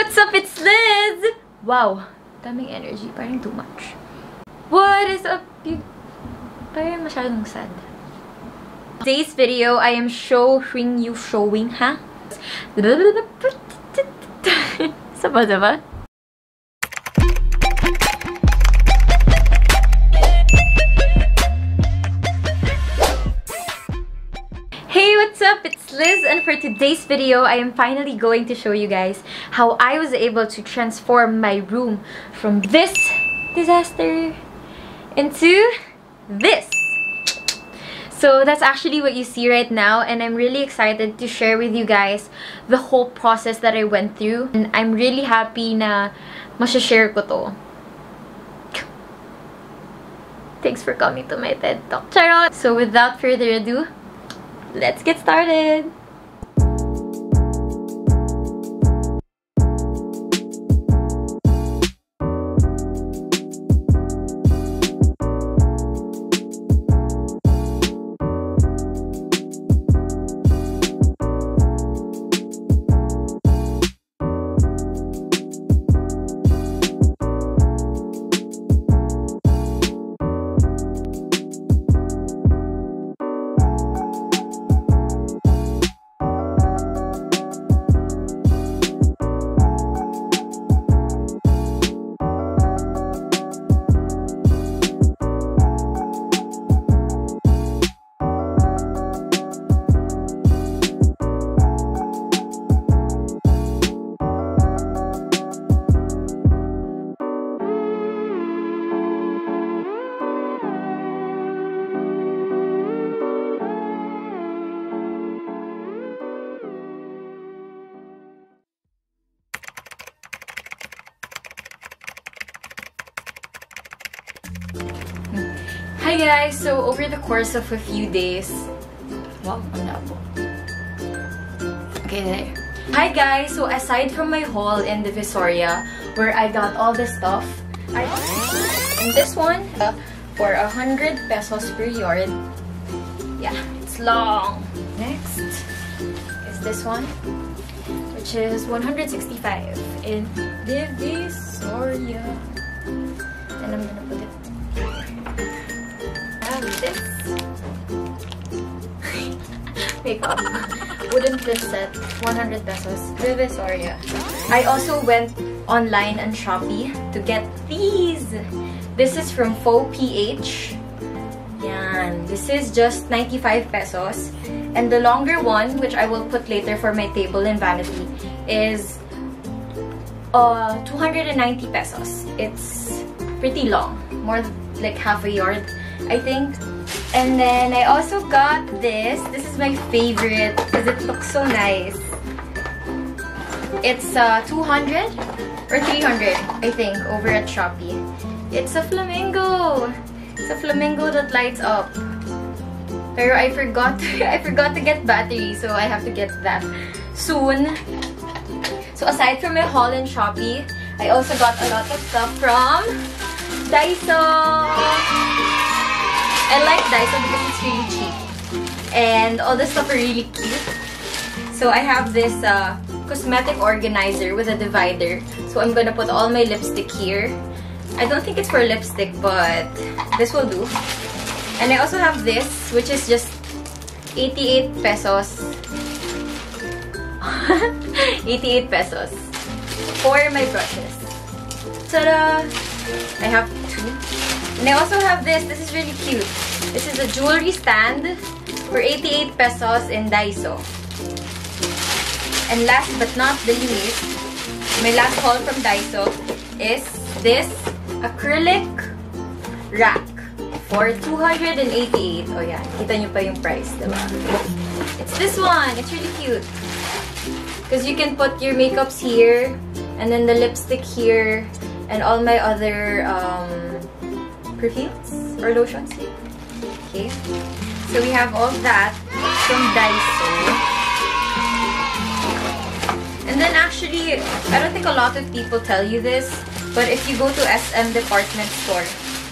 what's up? It's Liz! Wow, daming energy. Parang too much. What is up? You... Parang masyadong sad. Today's video, I am showing you showing, ha? Saba, saba? Up? It's Liz and for today's video, I am finally going to show you guys how I was able to transform my room from this disaster into this. So that's actually what you see right now and I'm really excited to share with you guys the whole process that I went through. And I'm really happy na masashare ko to. Thanks for coming to my TED Talk. Charot! So without further ado, let's get started! Hi guys! So over the course of a few days... Okay. Hi guys! So aside from my haul in Divisoria, where I got all this stuff, I and this one uh, for a hundred pesos per yard. Yeah, it's long. Next is this one, which is 165 in the And makeup wooden clip set 100 pesos Divisoria I also went online on Shopee to get these this is from Faux PH Yan. This is just 95 pesos. And the longer one, which I will put later for my table in Vanity, is uh, 290 pesos. It's pretty long. More like half a yard. I think. And then I also got this. This is my favorite because it looks so nice. It's uh, 200 or 300, I think, over at Shopee. It's a flamingo. It's a flamingo that lights up. Pero I forgot, I forgot to get battery, so I have to get that soon. So aside from my haul in Shopee, I also got a lot of stuff from Daiso. I like Daiso because it's really cheap. And all the stuff are really cute. So I have this uh, cosmetic organizer with a divider. So I'm gonna put all my lipstick here. I don't think it's for lipstick, but this will do. And I also have this, which is just 88 pesos. 88 pesos for my brushes. Ta-da! I have two. And I also have this. This is really cute. This is a jewelry stand for 88 pesos in Daiso. And last but not the least, my last haul from Daiso is this acrylic rack for 288. Oh yeah, kita nyo pa yung price, diba? It's this one. It's really cute. Because you can put your makeups here, and then the lipstick here, and all my other um, perfumes or lotions. Okay. So we have all that from Daiso. And then actually, I don't think a lot of people tell you this, but if you go to SM department store,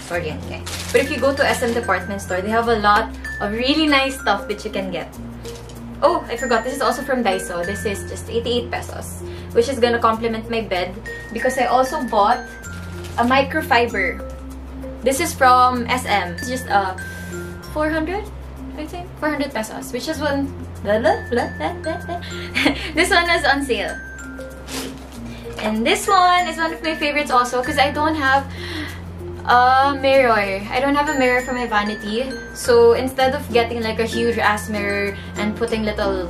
sorry, okay. But if you go to SM department store, they have a lot of really nice stuff that you can get. Oh, I forgot. This is also from Daiso. This is just 88 pesos, which is gonna complement my bed because I also bought a microfiber. This is from SM. It's just uh, 400, I think, 400 pesos, which is one. this one is on sale. And this one is one of my favorites also because I don't have a mirror. I don't have a mirror for my vanity. So instead of getting like a huge ass mirror and putting little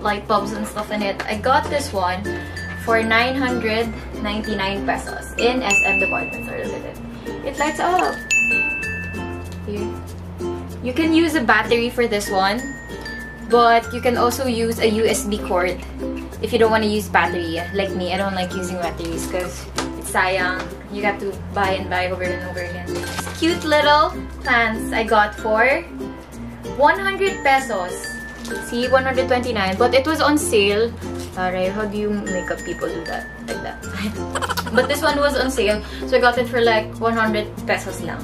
light bulbs and stuff in it, I got this one for 999 pesos in SM Department Store lights up. Here. You can use a battery for this one, but you can also use a USB cord if you don't want to use battery. Like me, I don't like using batteries because it's sayang you have to buy and buy over and over again. Cute little plants I got for 100 pesos. See, 129. But it was on sale. Alright, how do you make up people do that? Like that. but this one was on sale. So I got it for like 100 pesos lang.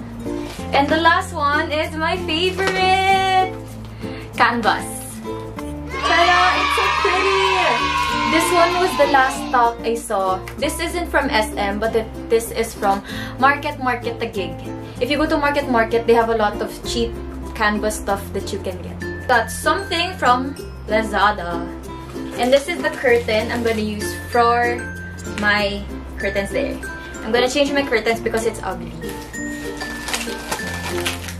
And the last one is my favorite! Canvas. Ta-da! It's so pretty! This one was the last top I saw. This isn't from SM, but it, this is from Market Market Taguig. If you go to Market Market, they have a lot of cheap canvas stuff that you can get. Got something from Lazada. And this is the curtain I'm gonna use for my curtains there. I'm gonna change my curtains because it's ugly.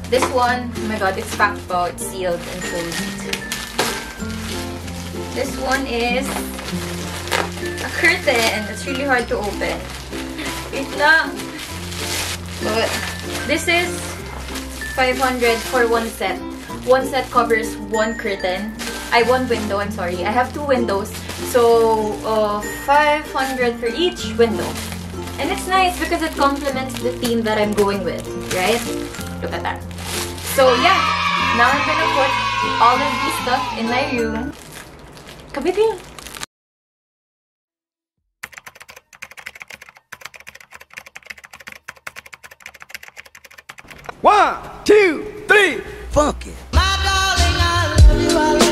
This one, oh my god, it's packed out, sealed, and closed. This one is a curtain. It's really hard to open. Wait lang. But this is 500 for one set. One set covers one curtain. I one window, I'm sorry. I have two windows. So, uh, 500 for each window. And it's nice because it complements the theme that I'm going with, right? Look at that. So, yeah. Now I'm gonna put all of these stuff in my room. Kabitin! One, two, three, funk it. So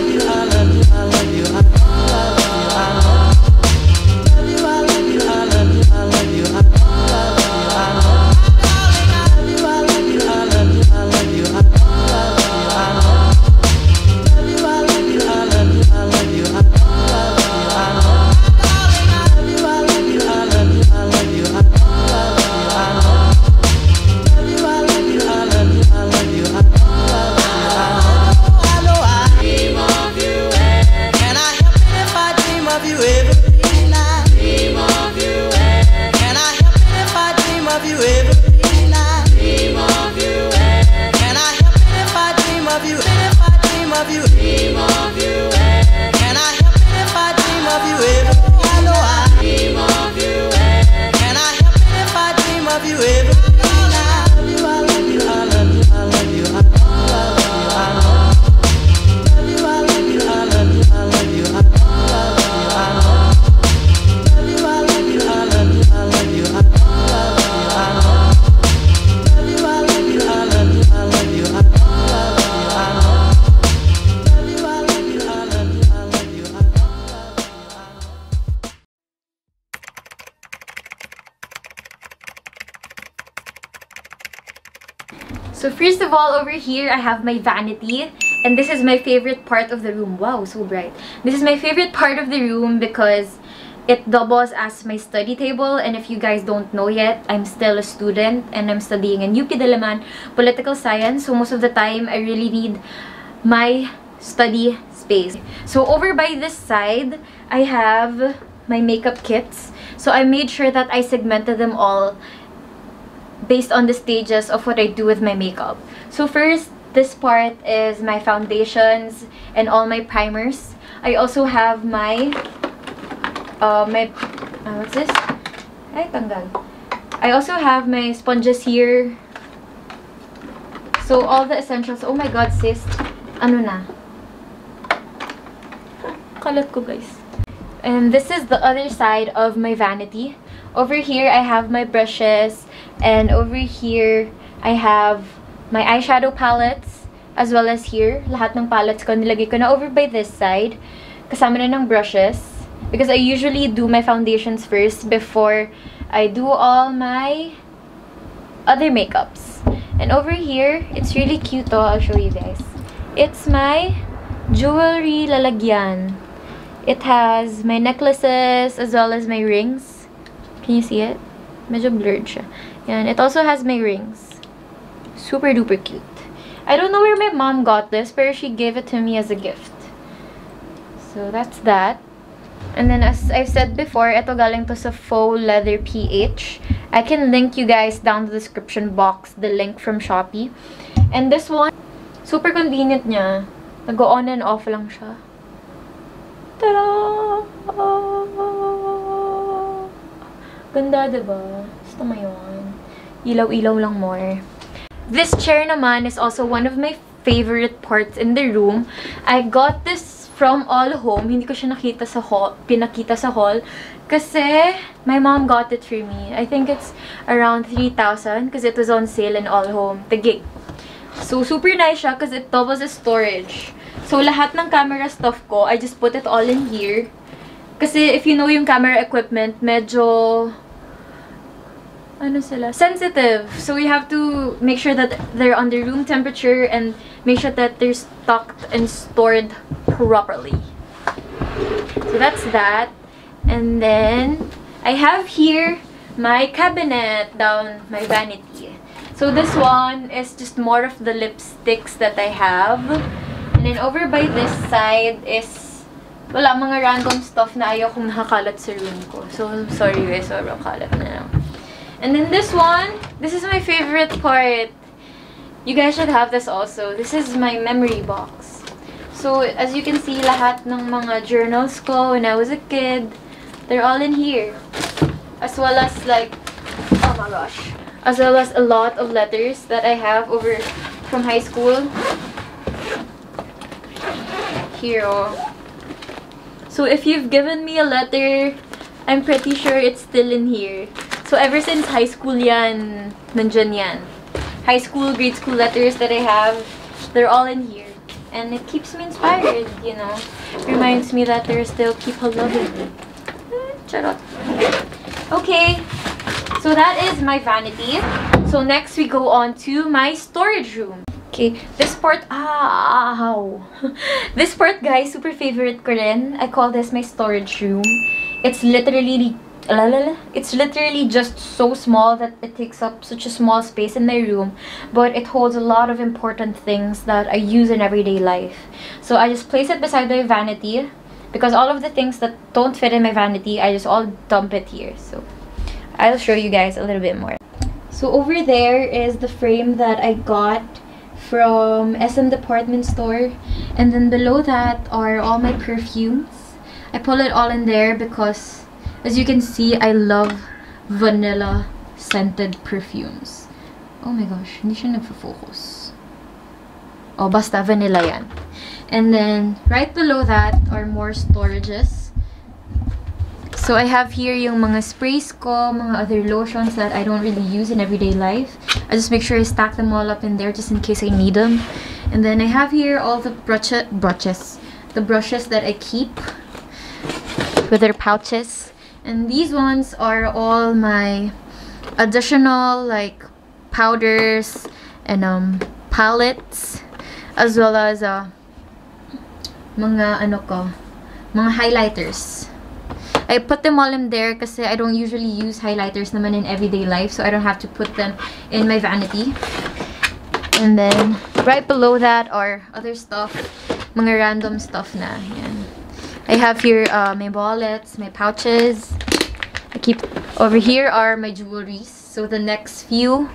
here, I have my vanity. And this is my favorite part of the room. Wow, so bright. This is my favorite part of the room because it doubles as my study table. And if you guys don't know yet, I'm still a student and I'm studying in UP Diliman Political Science. So most of the time, I really need my study space. So over by this side, I have my makeup kits. So I made sure that I segmented them all based on the stages of what I do with my makeup. So first, this part is my foundations and all my primers. I also have my, uh, my, uh, what's this? Ay, tanggal. I also have my sponges here. So all the essentials. Oh my god, sis. Ano na? Kalat ko, guys. And this is the other side of my vanity. Over here, I have my brushes, and over here, I have my eyeshadow palettes as well as here. Lahat ng palettes ko, nilagay ko na over by this side. Kasama na ng brushes. Because I usually do my foundations first before I do all my other makeups. And over here, it's really cute though. I'll show you guys. It's my jewelry lalagyan. It has my necklaces as well as my rings. Can you see it? Medyo blurred siya. Yan. It also has my rings. Super duper cute. I don't know where my mom got this, but she gave it to me as a gift. So that's that. And then as I've said before, ito galing to sa Faux Leather PH. I can link you guys down the description box, the link from Shopee. And this one, super convenient niya. Nag-on and off lang siya. Tada! Ganda, diba? Gusto mo yun? Ilaw-ilaw lang more. This chair naman is also one of my favorite parts in the room. I got this from All Home. Hindi ko siya nakita sa hall, pinakita sa hall. Kasi, my mom got it for me. I think it's around 3,000 because it was on sale in All Home. The gig. So, super nice siya because it doubles as storage. So, lahat ng camera stuff ko, I just put it all in here. Kasi, if you know yung camera equipment, medyo ano sila, sensitive. So we have to make sure that they're under room temperature and make sure that they're stocked and stored properly. So that's that. And then I have here my cabinet down my vanity. So this one is just more of the lipsticks that I have. And then over by this side is wala mga random stuff na ayaw kong nakakalat sa room ko. So sorry guys, sobrang kalat na lang. And then this one, this is my favorite part. You guys should have this also. This is my memory box. So, as you can see, lahat ng mga journals ko when I was a kid, they're all in here. As well as like, oh my gosh. As well as a lot of letters that I have over from high school. Here, oh. So, if you've given me a letter, I'm pretty sure it's still in here. So, ever since high school yan, nandyan yan. High school, grade school letters that I have, they're all in here. And it keeps me inspired, you know. Reminds me that there's still people loving me. Eh, Charot. Okay, so that is my vanity. So next we go on to my storage room. Okay, this part, ah, ow. this part, guys, super favorite ko rin. I call this my storage room. It's literally it's literally just so small that it takes up such a small space in my room but it holds a lot of important things that I use in everyday life. So I just place it beside my vanity. Because all of the things that don't fit in my vanity I just all dump it here. So I'll show you guys a little bit more. So over there is the frame that I got from SM department store. And then below that are all my perfumes. I pull it all in there because as you can see, I love vanilla scented perfumes. Oh my gosh, hindi siya nagfo-focus. Oh, basta vanilla yan. And then, right below that are more storages. So, I have here yung mga sprays ko, mga other lotions that I don't really use in everyday life. I just make sure I stack them all up in there just in case I need them. And then I have here all the brushes, brushes, the brushes that I keep with their pouches. And these ones are all my additional like powders and um, palettes as well as uh, mga ano ko, mga highlighters. I put them all in there because I don't usually use highlighters naman in everyday life so I don't have to put them in my vanity. And then, right below that are other stuff, mga random stuff na. Yan. I have here uh, my wallets, my pouches. I keep over here are my jewelries. So the next few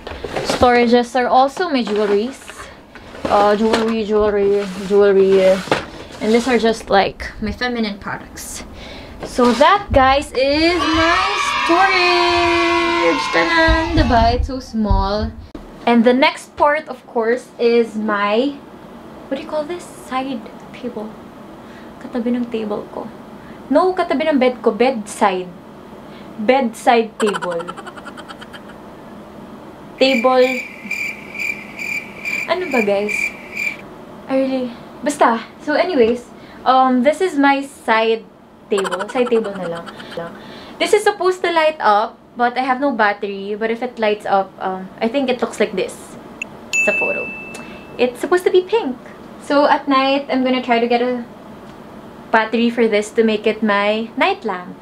storages are also my jewelries. Uh, jewelry, jewelry, jewelry. And these are just like my feminine products. So that, guys, is my storage. Ta-da! It's so small. And the next part, of course, is my, what do you call this? Side table. Katabi ng table ko. No, katabi ng bed ko. Bedside. Bedside table. Table. Ano ba, guys? I really... Basta. So anyways, um, this is my side table. Side table na lang. This is supposed to light up, but I have no battery. But if it lights up, um, I think it looks like this. It's a photo. It's supposed to be pink. So at night, I'm gonna try to get a battery for this to make it my night lamp.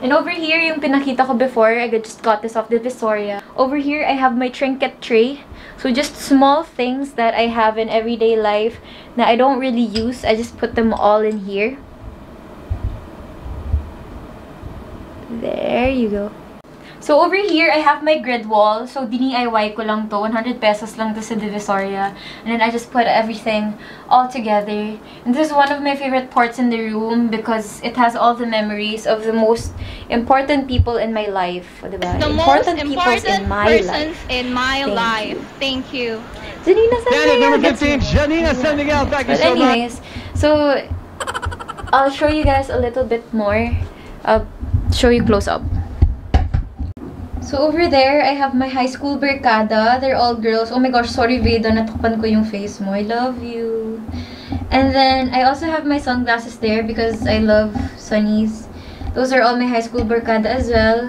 And over here, yung pinakita ko before, I just got this off the Visoria. Over here, I have my trinket tray. So just small things that I have in everyday life that I don't really use. I just put them all in here. There you go. So, over here, I have my grid wall. So, DIY ko lang to. 100 pesos lang to sa Divisoria. And then, I just put everything all together. And this is one of my favorite parts in the room because it has all the memories of the most important people in my life. Oh, diba? The important most people important in my persons life. in my Thank life. Thank you. Janina San Candidate Miguel number 15, me. Janina San Miguel. Thank you But so much. anyways, so I'll show you guys a little bit more. I'll show you close up. So over there, I have my high school barkada. They're all girls. Oh my gosh, sorry Veda, natakpan ko yung face mo. I love you. And then, I also have my sunglasses there because I love sunnies. Those are all my high school barkada as well.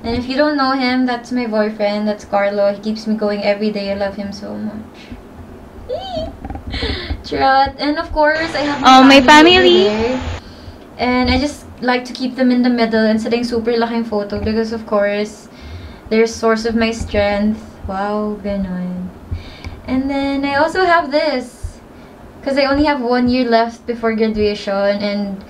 And if you don't know him, that's my boyfriend. That's Carlo. He keeps me going every day. I love him so much. Charot. And of course, I have my Oh, my family. family. And I just like to keep them in the middle and sitting super laking photo because of course, they're source of my strength. Wow, ganon. And then I also have this. Because I only have one year left before graduation and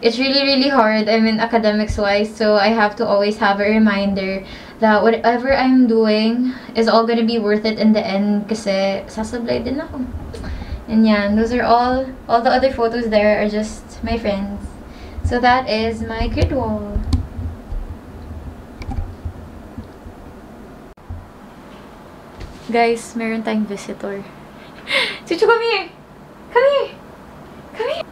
it's really, really hard. I mean, academics-wise, so I have to always have a reminder that whatever I'm doing is all gonna be worth it in the end kasi sasablay din ako. And yan, those are all, all the other photos there are just my friends. So that is my grid wall. Guys, meron tayong visitor. Chuchu, come here! Come here! Come here!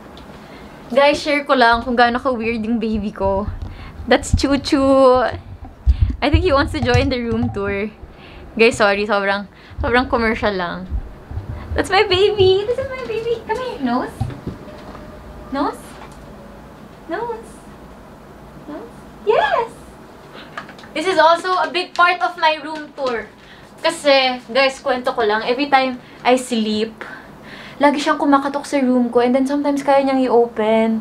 Guys, share ko lang kung gaano ka-weird yung baby ko. That's Chuchu. I think he wants to join the room tour. Guys, sorry. Sobrang, sobrang commercial lang. That's my baby! This is my baby! Come here! Nose? Nose? Nose? Nose? Yes! This is also a big part of my room tour. Kasi, guys, kwento ko lang, every time I sleep, lagi siyang kumakatok sa room ko and then sometimes kaya niyang i-open.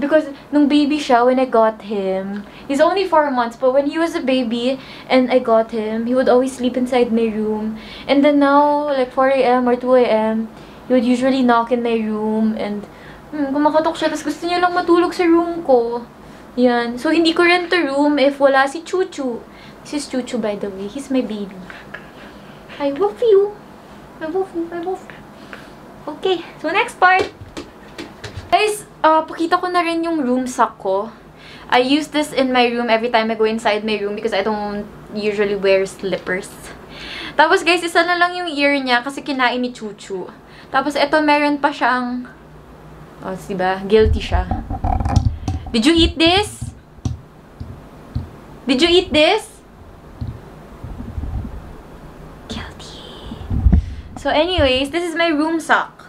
Because nung baby siya, when I got him, he's only 4 months, but when he was a baby and I got him, he would always sleep inside my room. And then now, like 4 a.m. or 2 a.m., he would usually knock in my room and hmm, kumakatok siya, tapos gusto niya lang matulog sa room ko. Yan. So, hindi ko rent a room if wala si Chuchu. This is Chuchu, by the way. He's my baby. I love you. I love you. I love you. Okay. So, next part. Guys, uh, pakita ko na rin yung room sock ko. I use this in my room every time I go inside my room because I don't usually wear slippers. Tapos guys, isa na lang yung ear niya kasi kinain ni Chuchu. Tapos ito meron pa siyang... Oh, diba? Guilty siya. Did you eat this? Did you eat this? Guilty. So anyways, this is my room sock.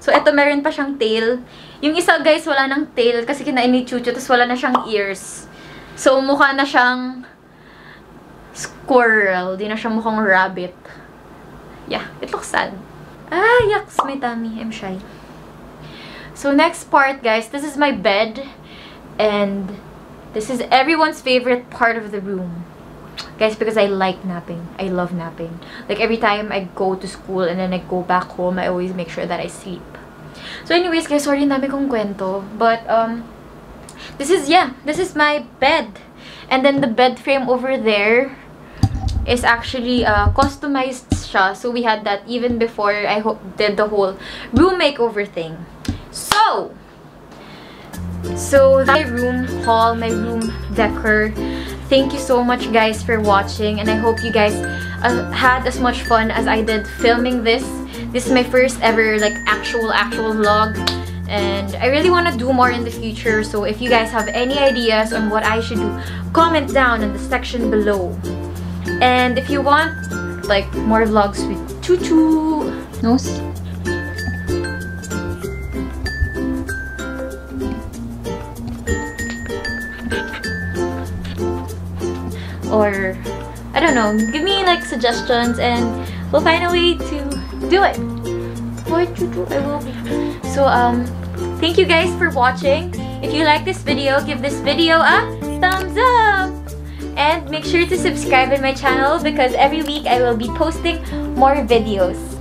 So ito meron pa siyang tail. Yung isa guys, wala nang tail kasi kinain ni Chuchu tapos wala na siyang ears. So mukha na siyang squirrel. Di na siya mukhang rabbit. Yeah, it looks sad. Ah, yucks, my tummy. I'm shy. So next part, guys, this is my bed. And this is everyone's favorite part of the room. Guys, because I like napping. I love napping. Like, every time I go to school and then I go back home, I always make sure that I sleep. So anyways, guys, sorry dami kong kwento. But, um, this is, yeah, this is my bed. And then the bed frame over there is actually uh, customized siya. So we had that even before I did the whole room makeover thing. So, so my room haul, my room decor. Thank you so much guys for watching and I hope you guys uh, had as much fun as I did filming this. This is my first ever like actual actual vlog and I really want to do more in the future so if you guys have any ideas on what I should do, comment down in the section below. And if you want like more vlogs with Choo nose or I don't know, give me like suggestions and we'll find a way to do it. What you do, I will be. So um, thank you guys for watching. If you like this video, give this video a thumbs up. And make sure to subscribe in my channel because every week I will be posting more videos.